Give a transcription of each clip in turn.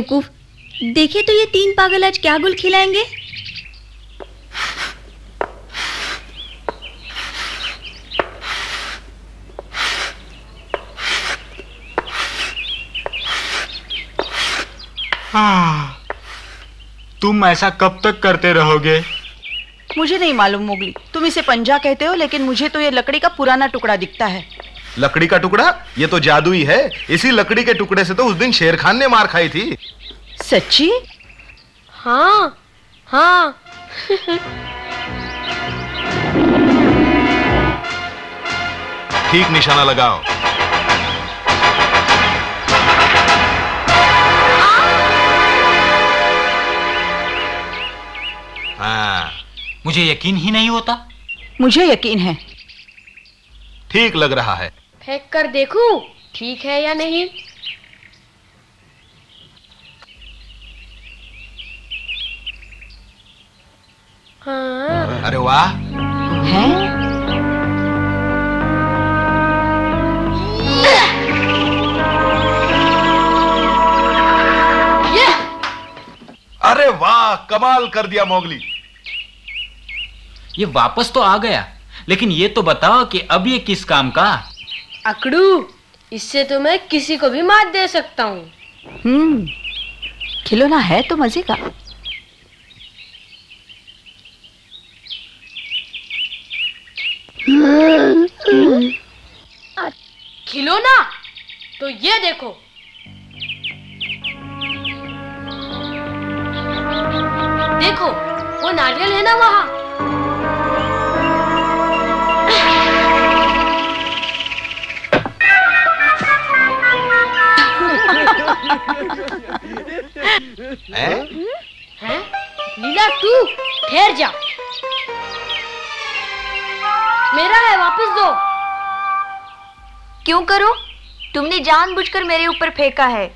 बेवकूफ़। देखिए तो ये तीन पागल आज क्या गुल खिलाएँगे? हाँ, तुम ऐसा कब तक करते रहोगे? मुझे नहीं मालूम मोगली। तुम इसे पंजा कहते हो लेकिन मुझे तो ये लकड़ी का पुराना टुकड़ा दिखता है। लकड़ी का टुकड़ा? ये तो जादुई है। इसी लकड़ी के टुकड़े से तो उस दिन शेर खान ने मार खाई थी। सच्ची? हाँ हाँ। ठीक निशाना लगाओ। हाँ। मुझे यकीन ही नहीं होता। मुझे यकीन है। ठीक लग रहा है। फेंक कर देखूँ ठीक है या नहीं? हाँ। अरे वाह। हैं? ये अरे वाह कमाल कर दिया मोगली। ये वापस तो आ गया लेकिन ये तो बताओ कि अब ये किस काम का? अकड़ू इससे तो मैं किसी को भी मात दे सकता हूँ। हम्म खिलौना है तो मज़े का। खिलौना? तो ये देखो। देखो वो नारियल है ना वहाँ? हैं? है? लीला तू ठहर जा। मेरा है वापस दो। क्यों करो? तुमने जानबूझकर मेरे ऊपर फेंका है।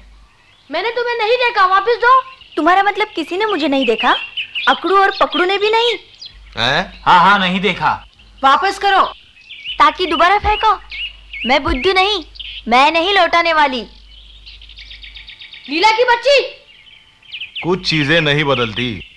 मैंने तुम्हें नहीं देखा वापस दो। तुम्हारा मतलब किसी ने मुझे नहीं देखा? अकड़ू और पकड़ू ने भी नहीं? हैं? हाँ हाँ नहीं देखा। वापस करो। ताकि दोबारा फेंको। मैं बुद्धू नहीं मैं नहीं लौटाने वाली। लीला की बच्ची। कुछ चीज़ें नहीं बदलती।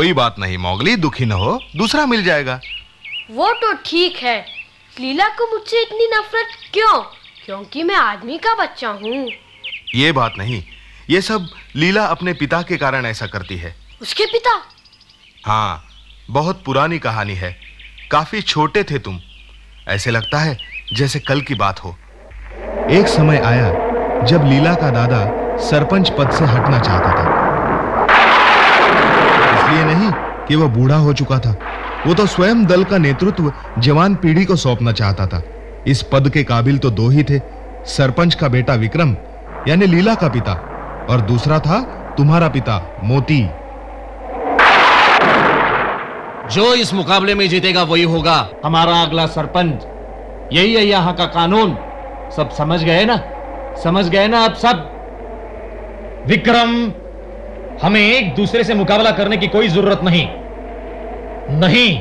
कोई बात नहीं मोगली दुखी न हो दूसरा मिल जाएगा। वो तो ठीक है। लीला को मुझसे इतनी नफरत क्यों? क्योंकि मैं आदमी का बच्चा हूँ। ये बात नहीं ये सब लीला अपने पिता के कारण ऐसा करती है। उसके पिता? हाँ बहुत पुरानी कहानी है। काफ़ी छोटे थे तुम। ऐसे लगता है जैसे कल की बात हो। एक समय आया जब लीला का दादा सरपंच पद से हटना चाहता था। इसलिए नहीं कि वह बूढ़ा हो चुका था। वो तो स्वयं दल का नेतृत्व जवान पीढ़ी को सौंपना चाहता था। इस पद के काबिल तो दो ही थे, सरपंच का बेटा विक्रम, यानी लीला का पिता, और दूसरा था तुम्हारा पिता मोती। जो इस मुकाबले में जीतेगा वही होगा हमारा अगला सरपंच। यही है यहाँ का कानून। सब समझ गए ना? समझ गए ना आप सब? विक्रम हमें एक दूसरे से मुकाबला करने की कोई ज़रूरत नहीं। नहीं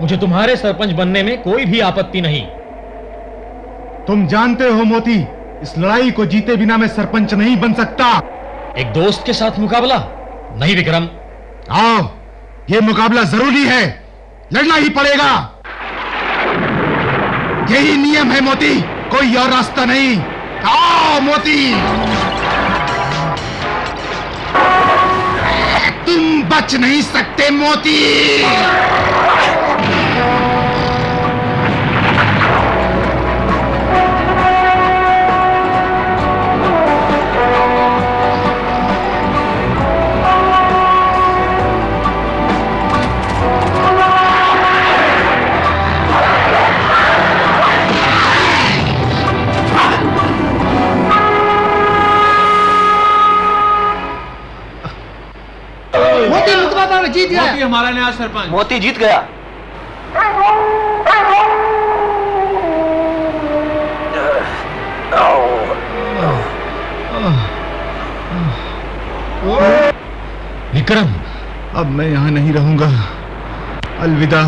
मुझे तुम्हारे सरपंच बनने में कोई भी आपत्ति नहीं। तुम जानते हो मोती इस लड़ाई को जीते बिना मैं सरपंच नहीं बन सकता। एक दोस्त के साथ मुकाबला? नहीं विक्रम। आओ ये मुकाबला ज़रूरी है। लड़ना ही पड़ेगा। यही नियम है मोती कोई और रास्ता नहीं। आओ मोती! बच नहीं सकते मोती। जीत गया। मोती हमारा नया सरपंच। मोती जीत गया। विक्रम अब मैं यहाँ नहीं रहूँगा। अलविदा।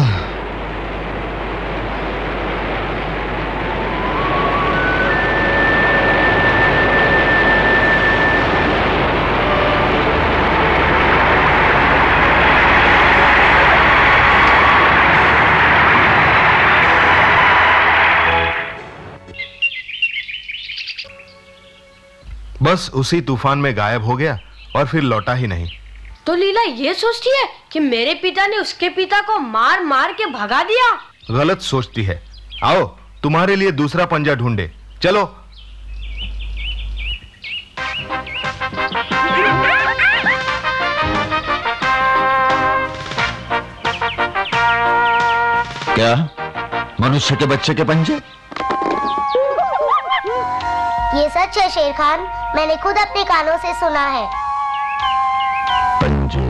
बस उसी तूफ़ान में गायब हो गया और फिर लौटा ही नहीं। तो लीला ये सोचती है कि मेरे पिता ने उसके पिता को मार मार के भगा दिया? गलत सोचती है। आओ तुम्हारे लिए दूसरा पंजा ढूंढे। चलो। क्या? मनुष्य के बच्चे के पंजे? सच है शेर खान मैंने खुद अपने कानों से सुना है। पंजे।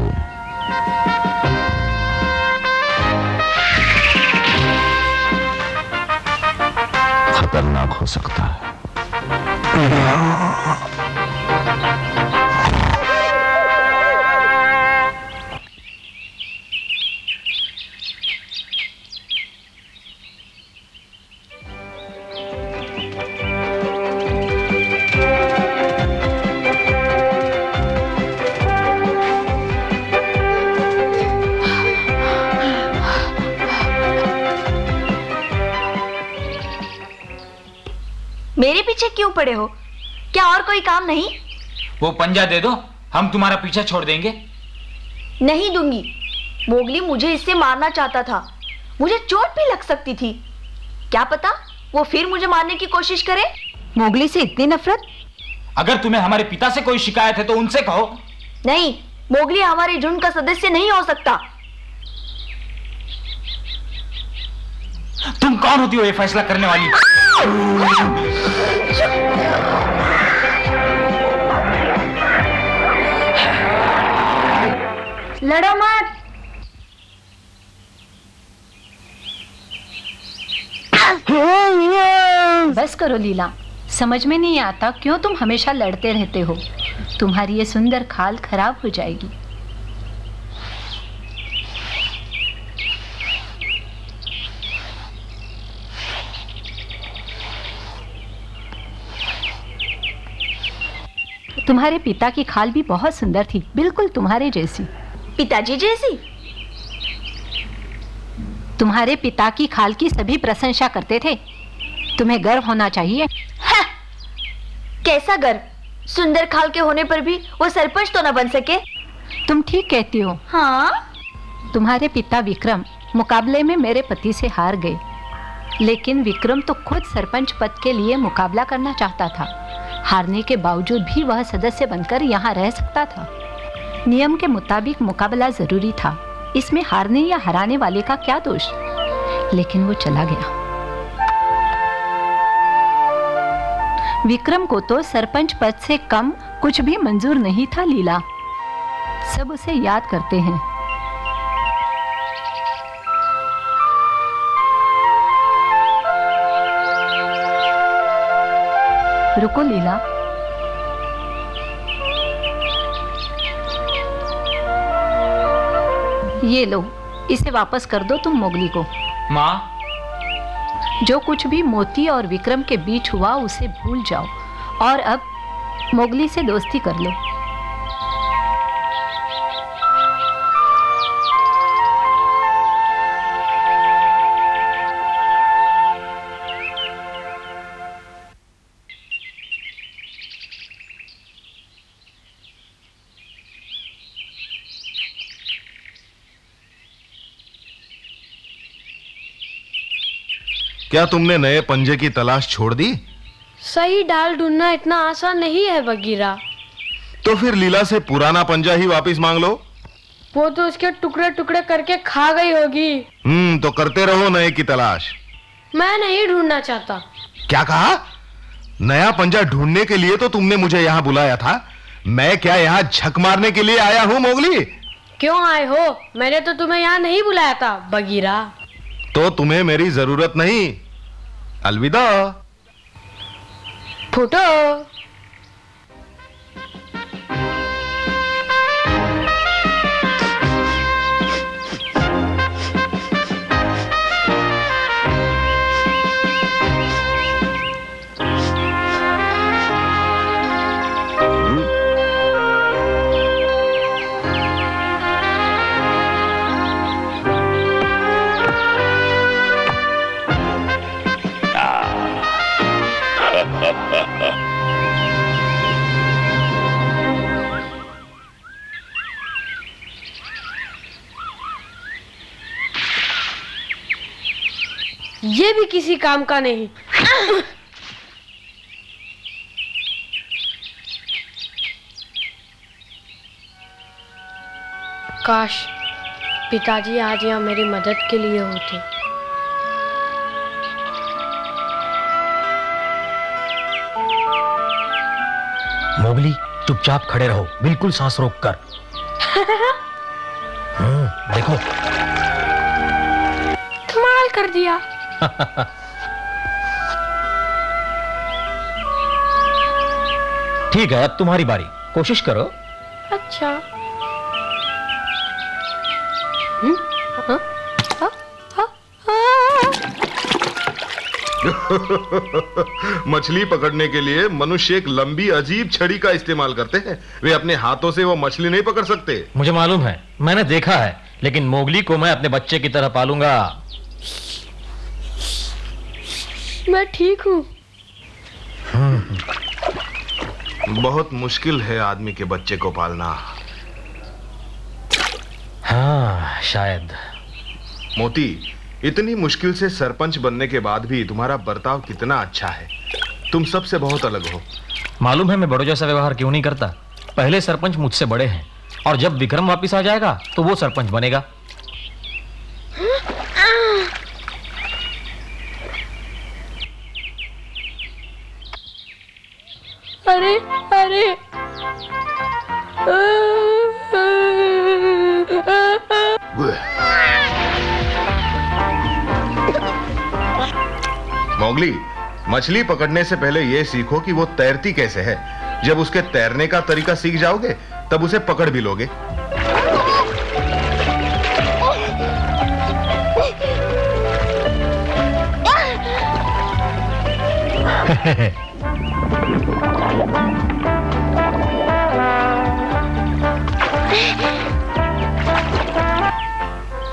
खतरनाक हो सकता है। पीछे क्यों पड़े हो? क्या और कोई काम नहीं? वो पंजा दे दो हम तुम्हारा पीछा छोड़ देंगे। नहीं दूँगी। मोगली मुझे इससे मारना चाहता था। मुझे चोट भी लग सकती थी। क्या पता वो फिर मुझे मारने की कोशिश करे? मोगली से इतनी नफरत? अगर तुम्हें हमारे पिता से कोई शिकायत है तो उनसे कहो। नहीं मोगली हमारे झुंड का सदस्य नहीं हो सकता। तुम कौन होती हो ये फैसला करने वाली? लड़ो मत। बस करो लीला। समझ में नहीं आता क्यों तुम हमेशा लड़ते रहते हो। तुम्हारी ये सुंदर खाल खराब हो जाएगी। तुम्हारे पिता की खाल भी बहुत सुंदर थी बिल्कुल तुम्हारे जैसी। पिताजी जैसी? तुम्हारे पिता की खाल की सभी प्रशंसा करते थे। तुम्हें गर्व होना चाहिए। हाँ, कैसा गर्व? सुंदर खाल के होने पर भी वो सरपंच तो न बन सके। तुम ठीक कहती हो। हाँ। तुम्हारे पिता विक्रम मुकाबले में मेरे पति से हार गए। लेकिन विक्रम तो खुद सरपंच पद के लिए मुकाबला करना चाहता था। हारने के बावजूद भी वह सदस्य बनकर यहाँ रह सकता था। नियम के मुताबिक मुकाबला ज़रूरी था। इसमें हारने या हराने वाले का क्या दोष? लेकिन वो चला गया। विक्रम को तो सरपंच पद से कम कुछ भी मंजूर नहीं था लीला। सब उसे याद करते हैं। रुको लीला ये लो इसे वापस कर दो तुम मोगली को। माँ? जो कुछ भी मोती और विक्रम के बीच हुआ उसे भूल जाओ। और अब मोगली से दोस्ती कर लो। क्या तुमने नए पंजे की तलाश छोड़ दी? सही डाल ढूंढना इतना आसान नहीं है बगीरा तो फिर लीला से पुराना पंजा ही वापस मांग लो। वो तो उसके टुकड़े टुकड़े करके खा गई होगी। हम्म तो करते रहो नए की तलाश। मैं नहीं ढूंढना चाहता। क्या कहा? नया पंजा ढूँढने के लिए तो तुमने मुझे यहाँ बुलाया था। मैं क्या यहाँ झक मारने के लिए आया हूँ मोगली? क्यों आए हो? मैंने तो तुम्हें यहाँ नहीं बुलाया था बगीरा तो तुम्हें मेरी ज़रूरत नहीं। अलविदा। फुटो। किसी काम का नहीं। काश पिताजी आज यहाँ मेरी मदद के लिए होते। मोगली चुपचाप खड़े रहो। बिल्कुल सांस रोक कर। हम्म, देखो। कमाल कर दिया। ठीक है अब तुम्हारी बारी। कोशिश करो। अच्छा। हम्म, हाँ, हाँ, हाँ, हाँ। मछली पकड़ने के लिए मनुष्य एक लंबी अजीब छड़ी का इस्तेमाल करते हैं। वे अपने हाथों से वो मछली नहीं पकड़ सकते। मुझे मालूम है मैंने देखा है लेकिन मोगली को मैं अपने बच्चे की तरह पालूँगा। मैं ठीक हूँ। बहुत मुश्किल है आदमी के बच्चे को पालना। हाँ शायद। मोती इतनी मुश्किल से सरपंच बनने के बाद भी तुम्हारा बर्ताव कितना अच्छा है। तुम सबसे बहुत अलग हो। मालूम है मैं बड़ों जैसा व्यवहार क्यों नहीं करता? पहले सरपंच मुझसे बड़े हैं और जब विक्रम वापस आ जाएगा तो वो सरपंच बनेगा। अरे। अरे मोगली, मछली पकड़ने से पहले यह सीखो कि वो तैरती कैसे है। जब उसके तैरने का तरीका सीख जाओगे, तब उसे पकड़ भी लोगे।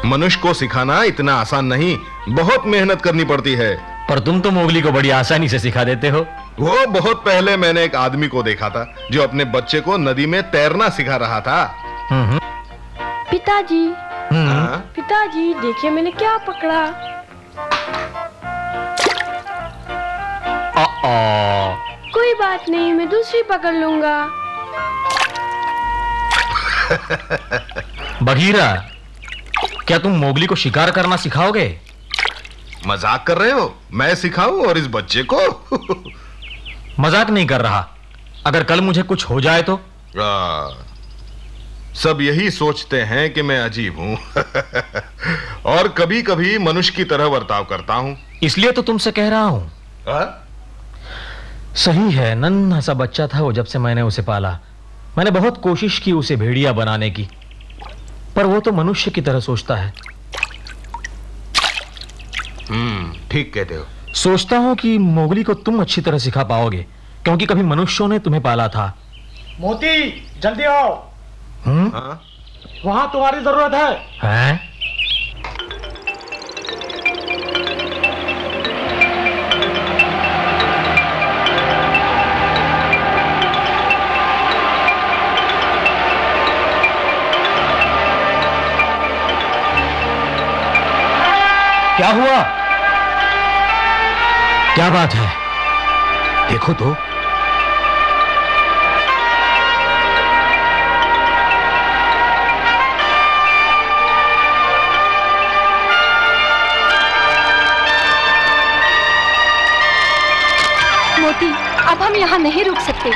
मनुष्य को सिखाना इतना आसान नहीं बहुत मेहनत करनी पड़ती है। पर तुम तो मोगली को बड़ी आसानी से सिखा देते हो। वो बहुत पहले मैंने एक आदमी को देखा था जो अपने बच्चे को नदी में तैरना सिखा रहा था। हम्म, पिताजी। हाँ? पिताजी देखिए मैंने क्या पकड़ा। आ, कोई बात नहीं मैं दूसरी पकड़ लूँगा। बघीरा क्या तुम मोगली को शिकार करना सिखाओगे? मज़ाक कर रहे हो? मैं सिखाऊं और इस बच्चे को? मज़ाक नहीं कर रहा। अगर कल मुझे कुछ हो जाए तो? आ, सब यही सोचते हैं कि मैं अजीब हूँ। और कभी कभी मनुष्य की तरह बर्ताव करता हूँ। इसलिए तो तुमसे कह रहा हूँ। आ? सही है नन्हा सा बच्चा था वो जब से मैंने उसे पाला मैंने बहुत कोशिश की उसे भेड़िया बनाने की पर वो तो मनुष्य की तरह सोचता है हम्म ठीक कहते हो सोचता हूँ कि मोगली को तुम अच्छी तरह सिखा पाओगे क्योंकि कभी मनुष्यों ने तुम्हें पाला था मोती जल्दी आओ हम्म? हाँ? वहाँ तुम्हारी ज़रूरत है हैं? क्या हुआ? क्या बात है? देखो तो। मोती अब हम यहाँ नहीं रुक सकते।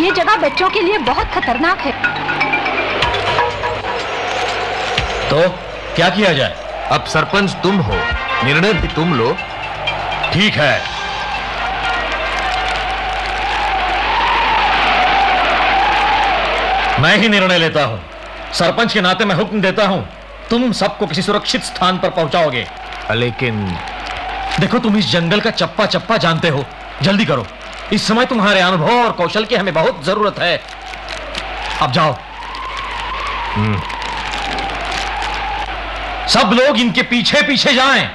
ये जगह बच्चों के लिए बहुत खतरनाक है। तो क्या किया जाए? अब सरपंच तुम हो। निर्णय भी तुम लो। ठीक है। मैं ही निर्णय लेता हूँ। सरपंच के नाते मैं हुक्म देता हूँ तुम सबको किसी सुरक्षित स्थान पर पहुंचाओगे। लेकिन देखो तुम इस जंगल का चप्पा चप्पा जानते हो। जल्दी करो। इस समय तुम्हारे अनुभव और कौशल की हमें बहुत ज़रूरत है। अब जाओ। हम्म। सब लोग इनके पीछे पीछे जाएँ।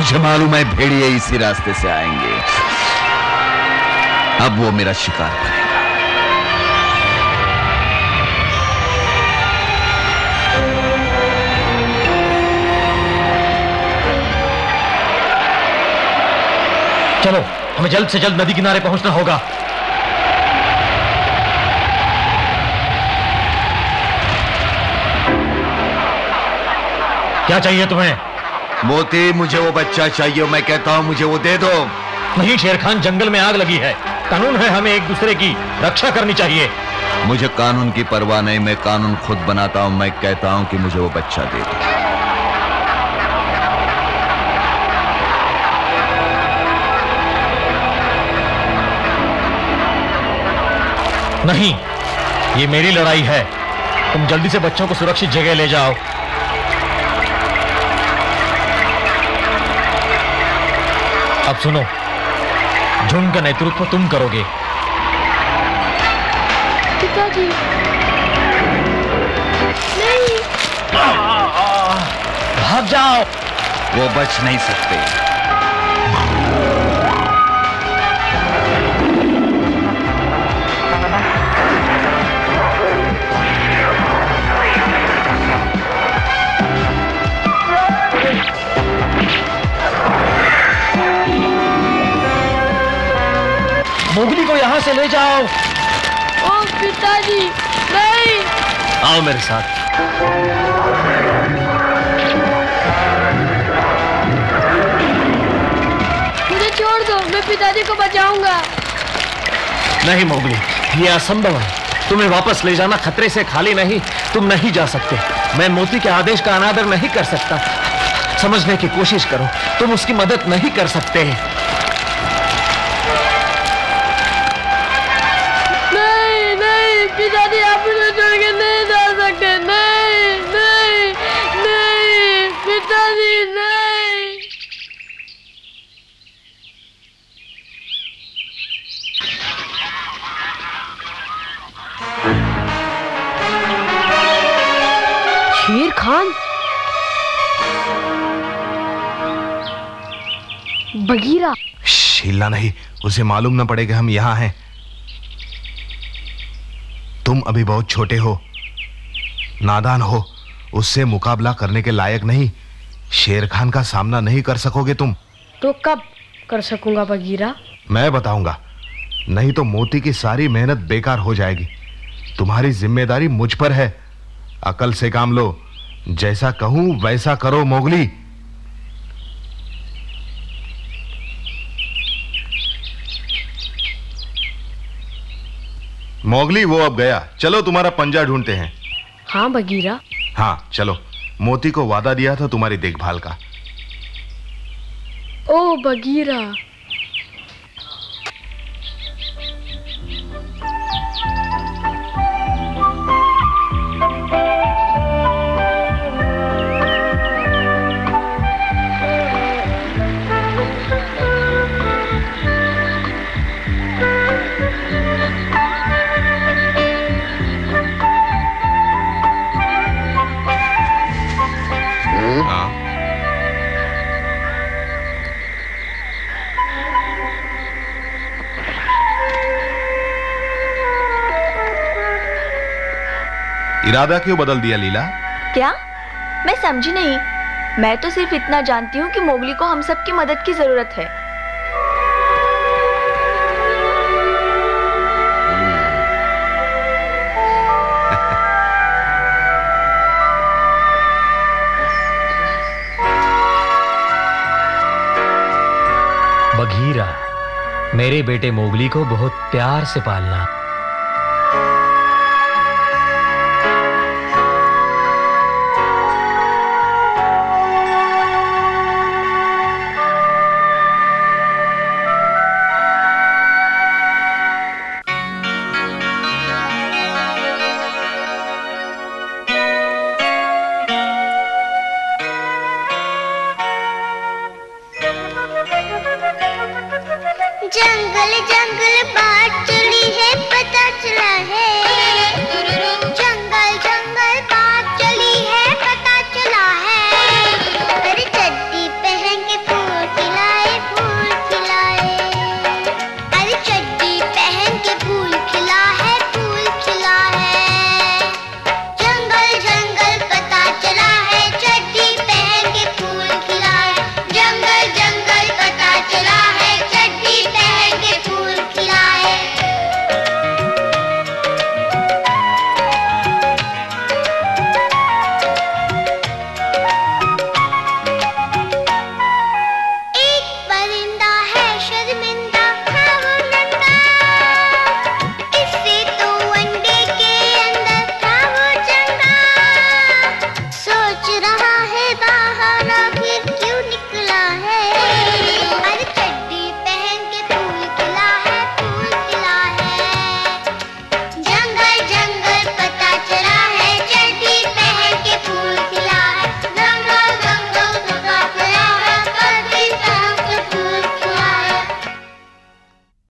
मुझे मालूम है भेड़िए इसी रास्ते से आएँगे। अब वो मेरा शिकार करेगा चलो, हमें जल्द से जल्द नदी किनारे पहुँचना होगा। क्या चाहिए तुम्हें? मोती मुझे वो बच्चा चाहिए मैं कहता हूँ मुझे वो दे दो। नहीं शेर खान जंगल में आग लगी है। कानून है हमें एक दूसरे की रक्षा करनी चाहिए। मुझे कानून की परवाह नहीं मैं कानून खुद बनाता हूँ मैं कहता हूँ कि मुझे वो बच्चा दे दो। नहीं ये मेरी लड़ाई है। तुम जल्दी से बच्चों को सुरक्षित जगह ले जाओ। अब सुनो। झुंड का नेतृत्व तुम करोगे। पिताजी। नहीं। भाग जाओ। वो बच नहीं सकते। यहाँ से ले जाओ। ओ पिताजी नहीं। आओ मेरे साथ। मुझे छोड़ दो मैं पिताजी को बचाऊँगा। नहीं मोगली ये असंभव है। तुम्हें वापस ले जाना खतरे से खाली नहीं तुम नहीं जा सकते। मैं मोती के आदेश का अनादर नहीं कर सकता। समझने की कोशिश करो तुम उसकी मदद नहीं कर सकते। खान बगीरा। शीला नहीं उसे मालूम न पड़े कि हम यहाँ हैं। तुम अभी बहुत छोटे हो नादान हो उससे मुकाबला करने के लायक नहीं शेर खान का सामना नहीं कर सकोगे तुम। तो कब कर सकूँगा बगीरा? मैं बताऊँगा नहीं तो मोती की सारी मेहनत बेकार हो जाएगी। तुम्हारी ज़िम्मेदारी मुझ पर है। अकल से काम लो जैसा कहूँ वैसा करो मोगली। मोगली वो अब गया। चलो तुम्हारा पंजा ढूंढते हैं। हाँ बगीरा हाँ चलो। मोती को वादा दिया था तुम्हारी देखभाल का। ओ बगीरा इरादा क्यों बदल दिया लीला? क्या? मैं समझी नहीं। मैं तो सिर्फ़ इतना जानती हूँ कि मोगली को हम सब की मदद की ज़रूरत है। बघीरा मेरे बेटे मोगली को बहुत प्यार से पालना।